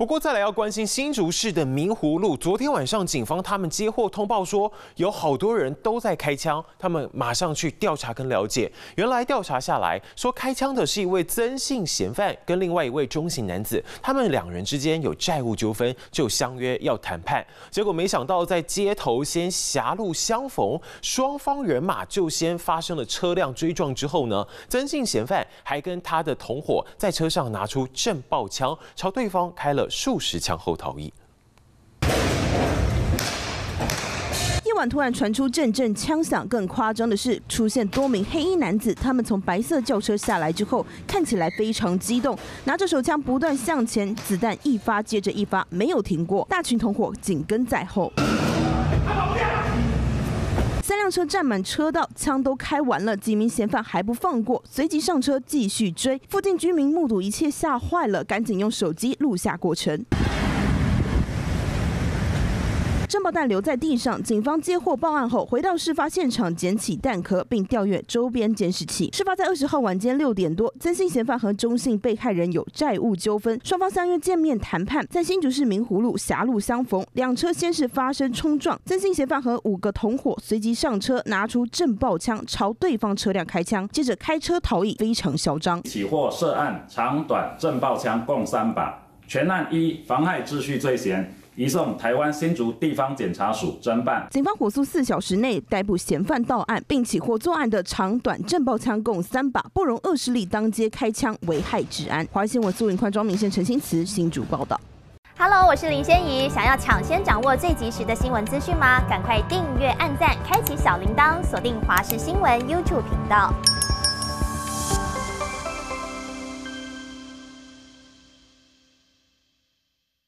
不过再来要关心新竹市的明湖路，昨天晚上警方他们接获通报说有好多人都在开枪，他们马上去调查跟了解，原来调查下来说开枪的是一位曾姓嫌犯跟另外一位中型男子，他们两人之间有债务纠纷，就相约要谈判，结果没想到在街头先狭路相逢，双方人马就先发生了车辆追撞之后呢，曾姓嫌犯还跟他的同伙在车上拿出震爆枪，朝对方开了。数十枪后逃逸。夜晚突然传出阵阵枪响，更夸张的是出现多名黑衣男子。他们从白色轿车下来之后，看起来非常激动，拿着手枪不断向前，子弹一发接着一发，没有停过。大群同伙紧跟在后，车占满车道，枪都开完了，几名嫌犯还不放过，随即上车继续追。附近居民目睹一切，吓坏了，赶紧用手机录下过程。弹留在地上，警方接获报案后，回到事发现场捡起弹壳，并调阅周边监视器。事发在二十号晚间六点多，曾姓嫌犯和中姓被害人有债务纠纷，双方相约见面谈判，在新竹市明湖路狭路相逢，两车先是发生冲撞，曾姓嫌犯和五个同伙随即上车，拿出震爆枪朝对方车辆开枪，接着开车逃逸，非常嚣张。起获涉案长短震爆枪共三把，全案一妨害秩序罪嫌。移送台湾新竹地方检察署侦办。警方火速四小时内逮捕嫌犯到案，并起获作案的长短震爆枪共三把，不容恶势力当街开枪危害治安。华新闻苏云宽、庄明宪、陈新慈新竹报道。Hello，我是林仙怡，想要抢先掌握最及时的新闻资讯吗？赶快订阅、按赞、开启小铃铛，锁定华视新闻 YouTube 频道。